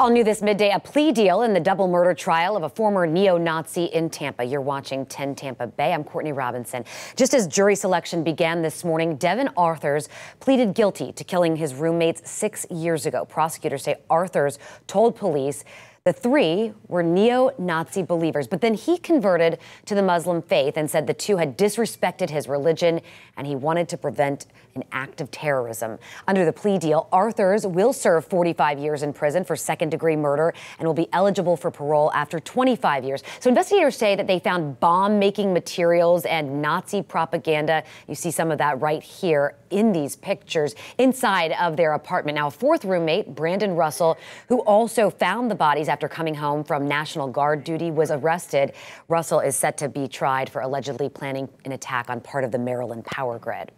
All new this midday, a plea deal in the double murder trial of a former neo Nazi in Tampa. You're watching 10 Tampa Bay. I'm Courtney Robinson. Just as jury selection began this morning, Devon Arthurs pleaded guilty to killing his roommates six years ago. Prosecutors say Arthurs told police the three were neo Nazi believers, but then he converted to the Muslim faith and said the two had disrespected his religion and he wanted to prevent an act of terrorism. Under the plea deal, Arthurs will serve 45 years in prison for second degree murder and will be eligible for parole after 25 years. So investigators say that they found bomb making materials and Nazi propaganda. You see some of that right here in these pictures inside of their apartment. Now, a fourth roommate, Brandon Russell, who also found the bodies after coming home from National Guard duty, was arrested. Russell is set to be tried for allegedly planning an attack on part of the Maryland power grid.